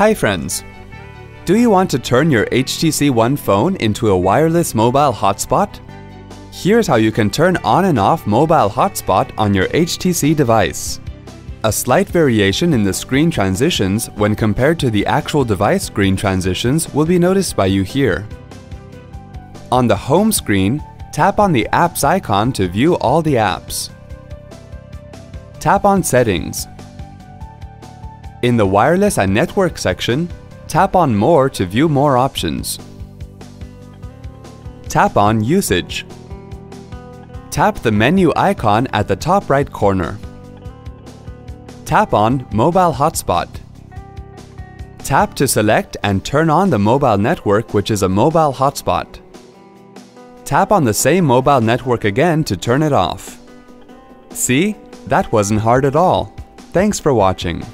Hi friends! Do you want to turn your HTC One phone into a wireless mobile hotspot? Here's how you can turn on and off mobile hotspot on your HTC device. A slight variation in the screen transitions when compared to the actual device screen transitions will be noticed by you here. On the home screen, tap on the apps icon to view all the apps. Tap on Settings. In the Wireless and Network section, tap on More to view more options. Tap on Usage. Tap the menu icon at the top right corner. Tap on Mobile Hotspot. Tap to select and turn on the mobile network which is a mobile hotspot. Tap on the same mobile network again to turn it off. See? That wasn't hard at all. Thanks for watching.